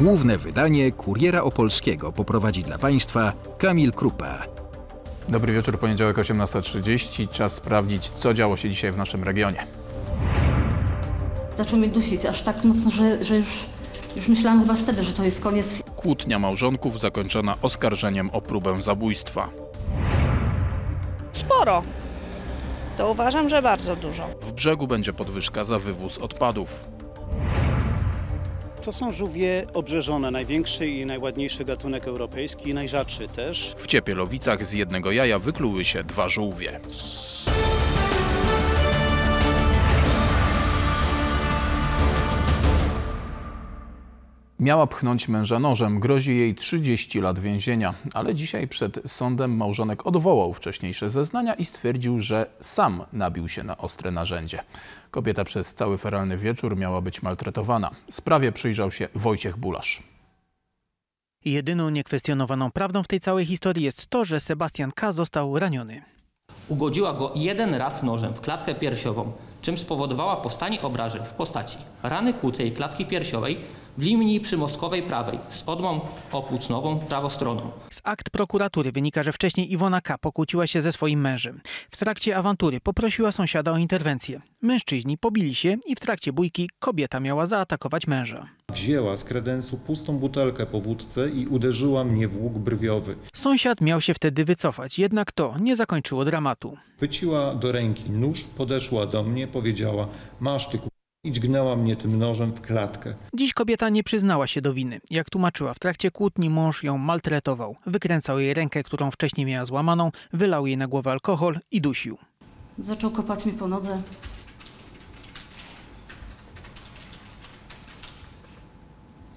Główne wydanie Kuriera Opolskiego poprowadzi dla Państwa Kamil Krupa. Dobry wieczór, poniedziałek 18.30. Czas sprawdzić, co działo się dzisiaj w naszym regionie. Zaczął mnie dusić aż tak mocno, że, że już, już myślałam chyba wtedy, że to jest koniec. Kłótnia małżonków zakończona oskarżeniem o próbę zabójstwa. Sporo. To uważam, że bardzo dużo. W brzegu będzie podwyżka za wywóz odpadów. To są żółwie obrzeżone, największy i najładniejszy gatunek europejski najrzadszy też. W Ciepielowicach z jednego jaja wykluły się dwa żółwie. Miała pchnąć męża nożem, grozi jej 30 lat więzienia, ale dzisiaj przed sądem małżonek odwołał wcześniejsze zeznania i stwierdził, że sam nabił się na ostre narzędzie. Kobieta przez cały feralny wieczór miała być maltretowana. Sprawie przyjrzał się Wojciech Bulasz. Jedyną niekwestionowaną prawdą w tej całej historii jest to, że Sebastian K. został raniony. Ugodziła go jeden raz nożem w klatkę piersiową, czym spowodowała powstanie obrażeń w postaci rany kłutej klatki piersiowej w linii przymostkowej prawej z odmą opłucnową prawostroną. Z akt prokuratury wynika, że wcześniej Iwona K. pokłóciła się ze swoim mężem. W trakcie awantury poprosiła sąsiada o interwencję. Mężczyźni pobili się i w trakcie bójki kobieta miała zaatakować męża. Wzięła z kredensu pustą butelkę po wódce i uderzyła mnie w łuk brwiowy. Sąsiad miał się wtedy wycofać, jednak to nie zakończyło dramatu. Chwyciła do ręki nóż, podeszła do mnie, powiedziała: Masz ty. I dźgnęła mnie tym nożem w klatkę. Dziś kobieta nie przyznała się do winy. Jak tłumaczyła, w trakcie kłótni mąż ją maltretował. Wykręcał jej rękę, którą wcześniej miała złamaną, wylał jej na głowę alkohol i dusił. Zaczął kopać mi po nodze.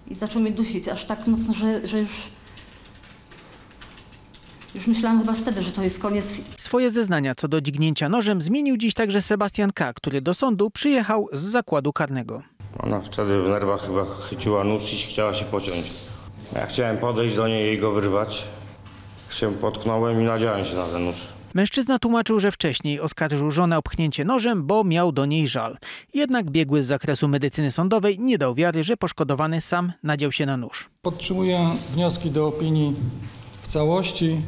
I zaczął mnie dusić aż tak mocno, że, że już, już myślałam chyba wtedy, że to jest koniec. Swoje zeznania co do dźgnięcia nożem zmienił dziś także Sebastian K., który do sądu przyjechał z zakładu karnego. Ona wtedy w nerwach chyba chyciła nóż i chciała się pociąć. Ja chciałem podejść do niej i go wyrwać. Się potknąłem i nadziałem się na ten nóż. Mężczyzna tłumaczył, że wcześniej oskarżył żonę o pchnięcie nożem, bo miał do niej żal. Jednak biegły z zakresu medycyny sądowej nie dał wiary, że poszkodowany sam nadział się na nóż. Podtrzymuję wnioski do opinii w całości.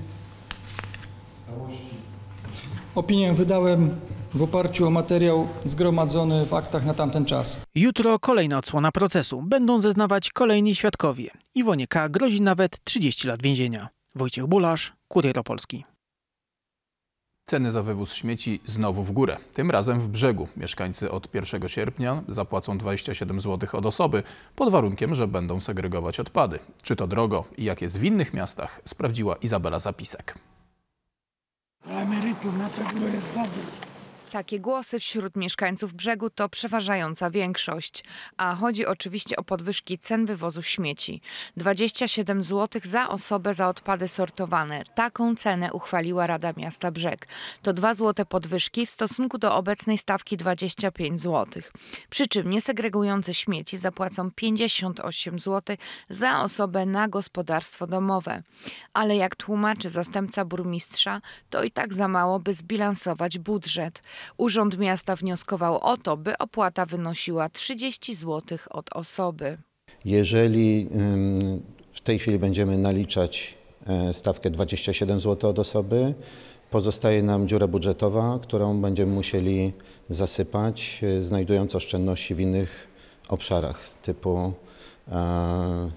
Opinię wydałem w oparciu o materiał zgromadzony w aktach na tamten czas. Jutro kolejna odsłona procesu. Będą zeznawać kolejni świadkowie. Iwonie K. grozi nawet 30 lat więzienia. Wojciech Bulasz, Kurier Opolski. Ceny za wywóz śmieci znowu w górę. Tym razem w brzegu. Mieszkańcy od 1 sierpnia zapłacą 27 zł od osoby, pod warunkiem, że będą segregować odpady. Czy to drogo i jak jest w innych miastach, sprawdziła Izabela Zapisek. Emerytur na pewno jest za dużo. Takie głosy wśród mieszkańców brzegu to przeważająca większość, a chodzi oczywiście o podwyżki cen wywozu śmieci. 27 zł za osobę za odpady sortowane. Taką cenę uchwaliła Rada Miasta Brzeg. To 2 zł podwyżki w stosunku do obecnej stawki 25 zł. Przy czym niesegregujące śmieci zapłacą 58 zł za osobę na gospodarstwo domowe. Ale jak tłumaczy zastępca burmistrza, to i tak za mało, by zbilansować budżet. Urząd Miasta wnioskował o to, by opłata wynosiła 30 zł od osoby. Jeżeli w tej chwili będziemy naliczać e, stawkę 27 zł od osoby, pozostaje nam dziura budżetowa, którą będziemy musieli zasypać, e, znajdując oszczędności w innych obszarach typu e,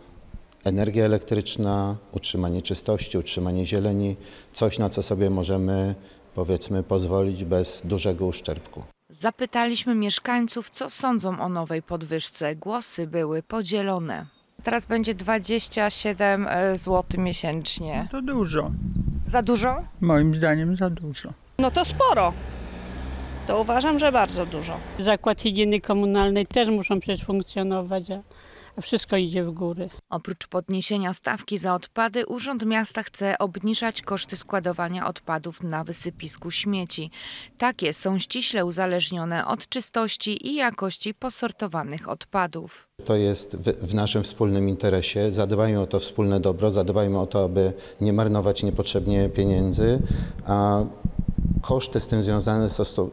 energia elektryczna, utrzymanie czystości, utrzymanie zieleni, coś na co sobie możemy powiedzmy pozwolić bez dużego uszczerbku. Zapytaliśmy mieszkańców, co sądzą o nowej podwyżce. Głosy były podzielone. Teraz będzie 27 zł miesięcznie. To dużo. Za dużo? Moim zdaniem za dużo. No to sporo. To uważam, że bardzo dużo. Zakład higieny komunalnej też muszą przecież funkcjonować, a a wszystko idzie w górę. Oprócz podniesienia stawki za odpady, Urząd Miasta chce obniżać koszty składowania odpadów na wysypisku śmieci. Takie są ściśle uzależnione od czystości i jakości posortowanych odpadów. To jest w, w naszym wspólnym interesie. Zadbajmy o to wspólne dobro, zadbajmy o to, aby nie marnować niepotrzebnie pieniędzy, a Koszty z tym związane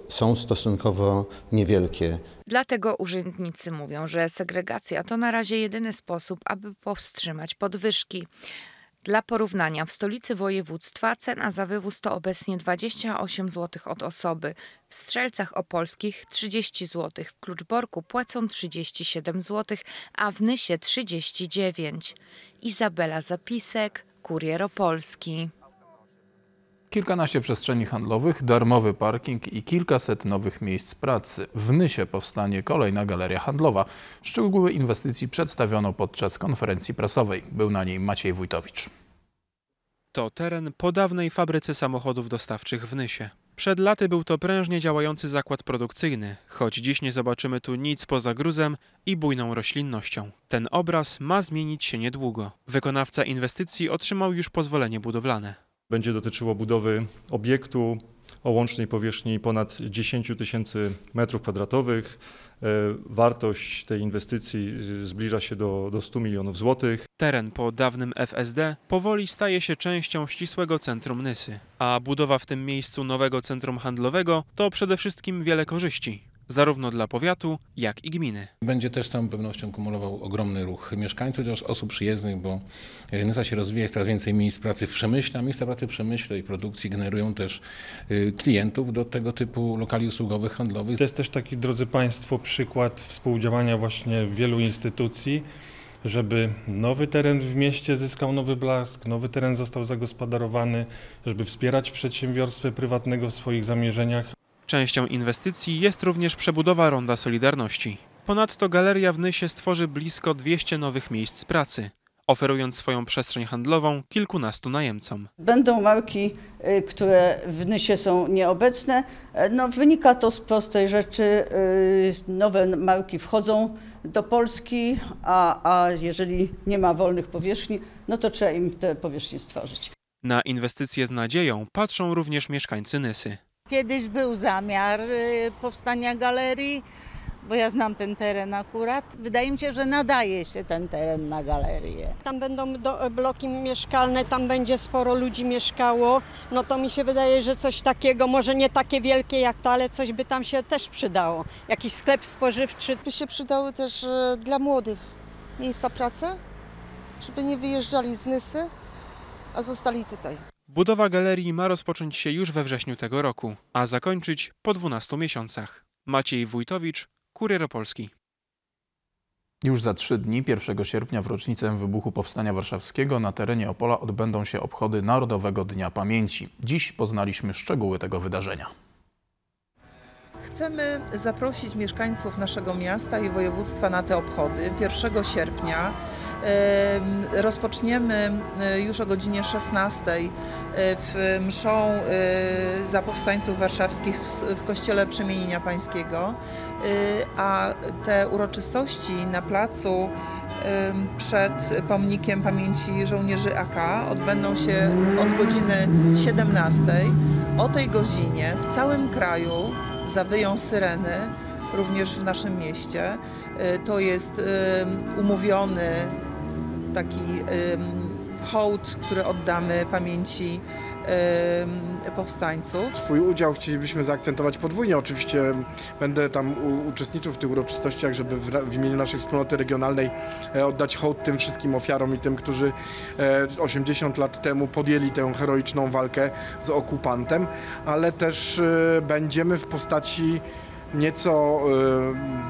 są- stosunkowo niewielkie. Dlatego urzędnicy mówią, że segregacja to na razie jedyny sposób, aby powstrzymać podwyżki. Dla porównania, w stolicy województwa cena za wywóz to obecnie 28 zł od osoby, w Strzelcach Opolskich 30 zł, w Kluczborku płacą 37 zł, a w Nysie 39. Izabela Zapisek, Kurier Opolski. Kilkanaście przestrzeni handlowych, darmowy parking i kilkaset nowych miejsc pracy. W Nysie powstanie kolejna galeria handlowa. Szczegóły inwestycji przedstawiono podczas konferencji prasowej. Był na niej Maciej Wójtowicz. To teren po dawnej fabryce samochodów dostawczych w Nysie. Przed laty był to prężnie działający zakład produkcyjny, choć dziś nie zobaczymy tu nic poza gruzem i bujną roślinnością. Ten obraz ma zmienić się niedługo. Wykonawca inwestycji otrzymał już pozwolenie budowlane. Będzie dotyczyło budowy obiektu o łącznej powierzchni ponad 10 tysięcy metrów kwadratowych. E, Wartość tej inwestycji e, zbliża się do, do 100 milionów złotych. Teren po dawnym FSD powoli staje się częścią ścisłego centrum Nysy, a budowa w tym miejscu nowego centrum handlowego to przede wszystkim wiele korzyści, zarówno dla powiatu, jak i gminy. Będzie też z całą pewnością kumulował ogromny ruch mieszkańców, też osób przyjezdnych, bo Nysa się rozwija, jest coraz więcej miejsc pracy w przemyśle, a miejsca pracy w przemyśle i produkcji generują też y, klientów do tego typu lokali usługowych, handlowych. To jest też taki, drodzy Państwo, przykład współdziałania właśnie wielu instytucji, żeby nowy teren w mieście zyskał nowy blask, nowy teren został zagospodarowany, żeby wspierać przedsiębiorstwo prywatnego w swoich zamierzeniach. Częścią inwestycji jest również przebudowa Ronda Solidarności. Ponadto galeria w Nysie stworzy blisko 200 nowych miejsc pracy, oferując swoją przestrzeń handlową kilkunastu najemcom. Będą marki, y, które w Nysie są nieobecne. E, No, wynika to z prostej rzeczy. y, Nowe marki wchodzą do Polski, a, a jeżeli nie ma wolnych powierzchni, no to trzeba im te powierzchnie stworzyć. Na inwestycje z nadzieją patrzą również mieszkańcy Nysy. Kiedyś był zamiar y, powstania galerii, bo ja znam ten teren akurat. Wydaje mi się, że nadaje się ten teren na galerię. Tam będą do, bloki mieszkalne, tam będzie sporo ludzi mieszkało. No to mi się wydaje, że coś takiego, może nie takie wielkie jak to, ale coś by tam się też przydało. Jakiś sklep spożywczy. By się przydały też e, dla młodych miejsca pracy, żeby nie wyjeżdżali z Nysy, a zostali tutaj. Budowa galerii ma rozpocząć się już we wrześniu tego roku, a zakończyć po 12 miesiącach. Maciej Wójtowicz, Kurier Opolski. Już za trzy dni, 1 sierpnia, w rocznicę wybuchu Powstania Warszawskiego, na terenie Opola odbędą się obchody Narodowego Dnia Pamięci. Dziś poznaliśmy szczegóły tego wydarzenia. Chcemy zaprosić mieszkańców naszego miasta i województwa na te obchody 1 sierpnia. Em, Rozpoczniemy e, już o godzinie 16 e, w mszą e, za powstańców warszawskich w Kościele Przemienienia Pańskiego, a te uroczystości na placu przed pomnikiem pamięci żołnierzy AK odbędą się od godziny 17. O tej godzinie w całym kraju zawyją syreny, również w naszym mieście. Y, To jest ym, umówiony taki hołd, który oddamy pamięci powstańców. Swój udział chcielibyśmy zaakcentować podwójnie. Oczywiście będę tam uczestniczył w tych uroczystościach, żeby w, w imieniu naszej wspólnoty regionalnej e, oddać hołd tym wszystkim ofiarom i tym, którzy e, 80 lat temu podjęli tę heroiczną walkę z okupantem, ale też e, będziemy w postaci nieco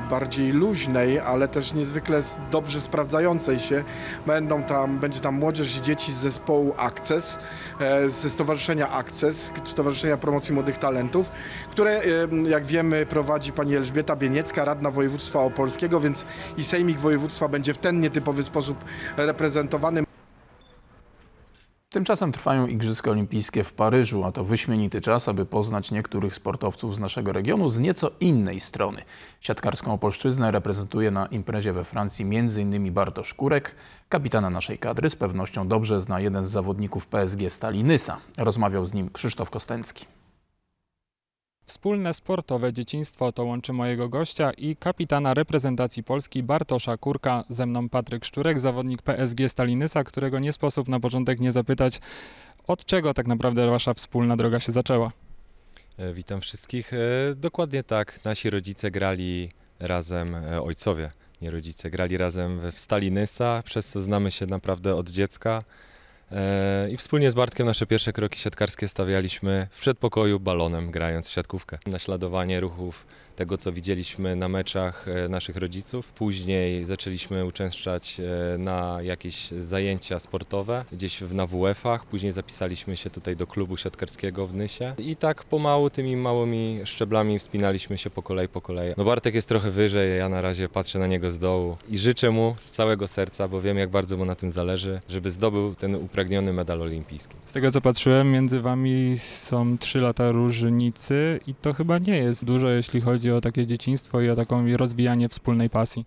bardziej luźnej, ale też niezwykle dobrze sprawdzającej się. Będą tam, będzie tam młodzież i dzieci z zespołu Access, e, ze Stowarzyszenia Access, Stowarzyszenia Promocji Młodych Talentów, które, jak wiemy, prowadzi pani Elżbieta Bieniecka, radna województwa opolskiego, więc i Sejmik Województwa będzie w ten nietypowy sposób reprezentowany. Tymczasem trwają Igrzyska Olimpijskie w Paryżu, a to wyśmienity czas, aby poznać niektórych sportowców z naszego regionu z nieco innej strony. Siatkarską Opolszczyznę reprezentuje na imprezie we Francji m.in. Bartosz Kurek. Kapitana naszej kadry z pewnością dobrze zna jeden z zawodników PSG Stali Nysa. Rozmawiał z nim Krzysztof Kostęcki. Wspólne sportowe dzieciństwo to łączy mojego gościa i kapitana reprezentacji Polski Bartosza Kurka. Ze mną Patryk Szczurek, zawodnik PSG Stalinysa, którego nie sposób na początek nie zapytać, od czego tak naprawdę wasza wspólna droga się zaczęła. E, Witam wszystkich. E, Dokładnie tak, nasi rodzice grali razem, e, ojcowie, nie rodzice, grali razem w Stali Nysa, przez co znamy się naprawdę od dziecka. E, I wspólnie z Bartkiem nasze pierwsze kroki siatkarskie stawialiśmy w przedpokoju balonem, grając w siatkówkę. Naśladowanie ruchów tego, co widzieliśmy na meczach e, naszych rodziców. Później zaczęliśmy uczęszczać e, na jakieś zajęcia sportowe, gdzieś na WF-ach. Później zapisaliśmy się tutaj do klubu siatkarskiego w Nysie. I tak pomału tymi małymi szczeblami wspinaliśmy się po kolei, po kolei. No Bartek jest trochę wyżej, ja na razie patrzę na niego z dołu i życzę mu z całego serca, bo wiem jak bardzo mu na tym zależy, żeby zdobył ten upragniony medal olimpijski. Z tego co patrzyłem, między wami są 3 lata różnicy i to chyba nie jest dużo, jeśli chodzi o takie dzieciństwo i o taką rozwijanie wspólnej pasji.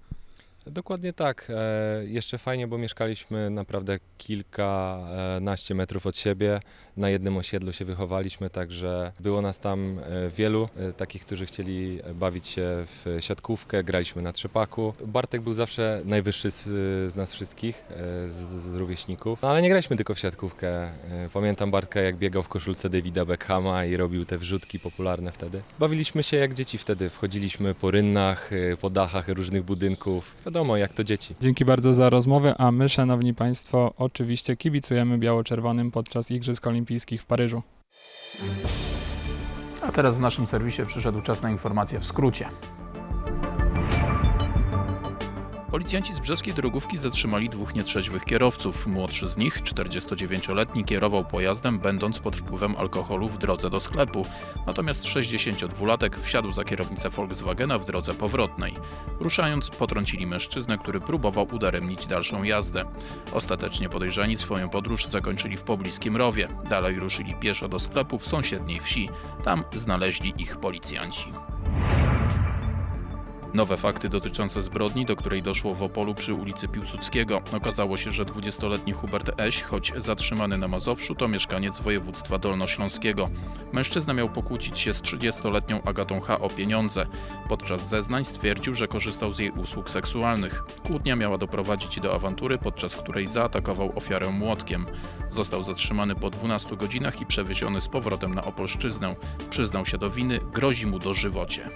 Dokładnie tak. E, jeszcze fajnie, bo mieszkaliśmy naprawdę kilkanaście metrów od siebie. Na jednym osiedlu się wychowaliśmy, także było nas tam e, wielu, e, takich, którzy chcieli bawić się w siatkówkę, graliśmy na trzepaku. Bartek był zawsze najwyższy z, nas wszystkich, z, z rówieśników. No, ale nie graliśmy tylko w siatkówkę. Pamiętam Bartka, jak biegał w koszulce Davida Beckhama i robił te wrzutki popularne wtedy. Bawiliśmy się jak dzieci wtedy. Wchodziliśmy po rynnach, po dachach różnych budynków. Jak to dzieci. Dzięki bardzo za rozmowę, a my, szanowni państwo, oczywiście kibicujemy biało-czerwonym podczas Igrzysk Olimpijskich w Paryżu. A teraz w naszym serwisie przyszedł czas na informacje w skrócie. Policjanci z brzeskiej drogówki zatrzymali dwóch nietrzeźwych kierowców. Młodszy z nich, 49-letni, kierował pojazdem będąc pod wpływem alkoholu w drodze do sklepu, natomiast 62-latek wsiadł za kierownicę Volkswagena w drodze powrotnej. Ruszając, potrącili mężczyznę, który próbował udaremnić dalszą jazdę. Ostatecznie podejrzani swoją podróż zakończyli w pobliskim rowie. Dalej ruszyli pieszo do sklepu w sąsiedniej wsi. Tam znaleźli ich policjanci. Nowe fakty dotyczące zbrodni, do której doszło w Opolu przy ulicy Piłsudskiego. Okazało się, że 20-letni Hubert Eś, choć zatrzymany na Mazowszu, to mieszkaniec województwa dolnośląskiego. Mężczyzna miał pokłócić się z 30-letnią Agatą H. o pieniądze. Podczas zeznań stwierdził, że korzystał z jej usług seksualnych. Kłótnia miała doprowadzić do awantury, podczas której zaatakował ofiarę młotkiem. Został zatrzymany po 12 godzinach i przewieziony z powrotem na Opolszczyznę. Przyznał się do winy, grozi mu dożywocie.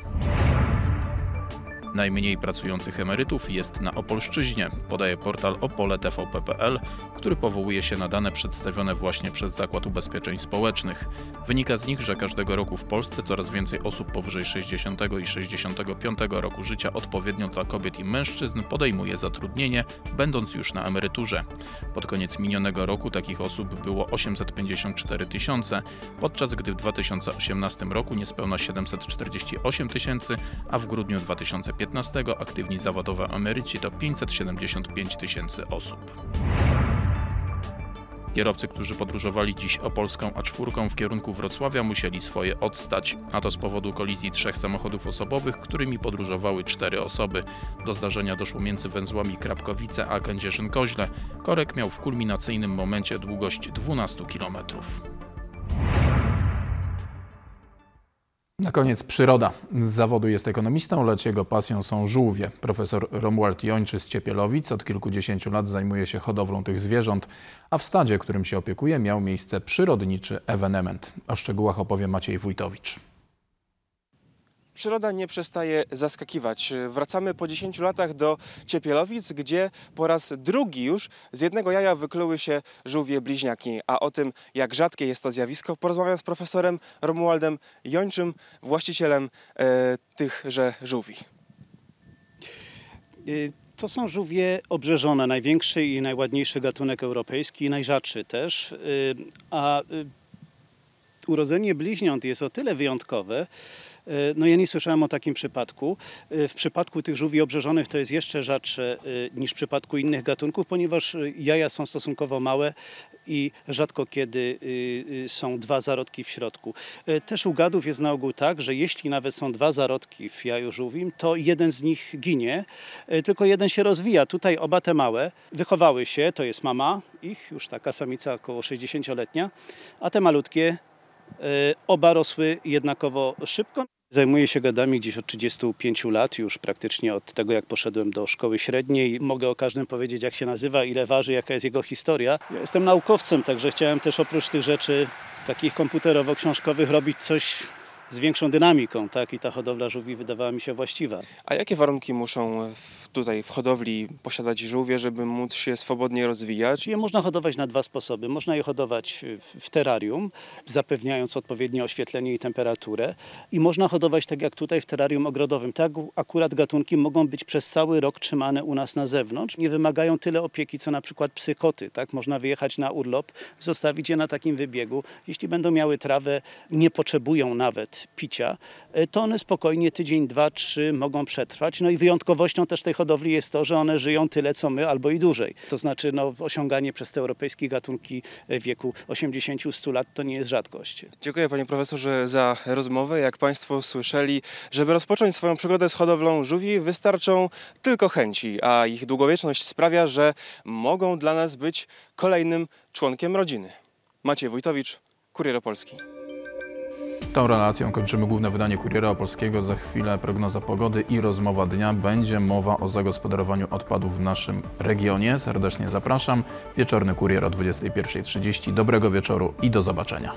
Najmniej pracujących emerytów jest na Opolszczyźnie, podaje portal opole.tvp.pl, który powołuje się na dane przedstawione właśnie przez Zakład Ubezpieczeń Społecznych. Wynika z nich, że każdego roku w Polsce coraz więcej osób powyżej 60 i 65 roku życia, odpowiednio dla kobiet i mężczyzn, podejmuje zatrudnienie, będąc już na emeryturze. Pod koniec minionego roku takich osób było 854 tysiące, podczas gdy w 2018 roku niespełna 748 tysięcy, a w grudniu 2015 aktywni zawodowo emeryci to 575 tysięcy osób. Kierowcy, którzy podróżowali dziś opolską A4 w kierunku Wrocławia musieli swoje odstać, a to z powodu kolizji trzech samochodów osobowych, którymi podróżowały cztery osoby. Do zdarzenia doszło między węzłami Krapkowice a Kędzierzyn-Koźle. Korek miał w kulminacyjnym momencie długość 12 kilometrów. Na koniec przyroda. Z zawodu jest ekonomistą, lecz jego pasją są żółwie. Profesor Romuald Jończy z Ciepielowic od kilkudziesięciu lat zajmuje się hodowlą tych zwierząt, a w stadzie, którym się opiekuje, miał miejsce przyrodniczy ewenement. O szczegółach opowie Maciej Wójtowicz. Przyroda nie przestaje zaskakiwać. Wracamy po 10 latach do Ciepielowic, gdzie po raz drugi już z jednego jaja wykluły się żółwie bliźniaki. A o tym, jak rzadkie jest to zjawisko, porozmawiam z profesorem Romualdem Jończym, właścicielem e, tychże żółwi. Y, To są żółwie obrzeżone, największy i najładniejszy gatunek europejski, najrzadszy też. Y, A y, urodzenie bliźniąt jest o tyle wyjątkowe, no ja nie słyszałem o takim przypadku. Y, W przypadku tych żółwi obrzeżonych to jest jeszcze rzadsze y, niż w przypadku innych gatunków, ponieważ jaja są stosunkowo małe i rzadko kiedy są dwa zarodki w środku. Też u gadów jest na ogół tak, że jeśli nawet są dwa zarodki w jaju żółwim, to jeden z nich ginie, tylko jeden się rozwija. Tutaj oba te małe wychowały się, to jest mama ich, już taka samica około 60-letnia, a te malutkie oba rosły jednakowo szybko. Zajmuję się gadami gdzieś od 35 lat, już praktycznie od tego, jak poszedłem do szkoły średniej. Mogę o każdym powiedzieć, jak się nazywa, ile waży, jaka jest jego historia. Ja jestem naukowcem, także chciałem też oprócz tych rzeczy takich komputerowo-książkowych robić coś z większą dynamiką, tak? I ta hodowla żółwi wydawała mi się właściwa. A jakie warunki muszą w, tutaj w hodowli posiadać żółwie, żeby móc się swobodnie rozwijać? Je można hodować na dwa sposoby. Można je hodować w terrarium, zapewniając odpowiednie oświetlenie i temperaturę. I można hodować tak jak tutaj w terrarium ogrodowym. Tak akurat gatunki mogą być przez cały rok trzymane u nas na zewnątrz. Nie wymagają tyle opieki, co na przykład psy koty. Tak? Można wyjechać na urlop, zostawić je na takim wybiegu. Jeśli będą miały trawę, nie potrzebują nawet picia, to one spokojnie tydzień, dwa, trzy mogą przetrwać. No i wyjątkowością też tej hodowli jest to, że one żyją tyle co my albo i dłużej. To znaczy no, osiąganie przez te europejskie gatunki w wieku 80-100 lat to nie jest rzadkość. Dziękuję panie profesorze za rozmowę. Jak państwo słyszeli, żeby rozpocząć swoją przygodę z hodowlą żółwi wystarczą tylko chęci, a ich długowieczność sprawia, że mogą dla nas być kolejnym członkiem rodziny. Maciej Wójtowicz, Kurier Opolski. Tą relacją kończymy główne wydanie Kuriera Opolskiego. Za chwilę prognoza pogody i rozmowa dnia. Będzie mowa o zagospodarowaniu odpadów w naszym regionie. Serdecznie zapraszam. Wieczorny Kurier o 21.30. Dobrego wieczoru i do zobaczenia.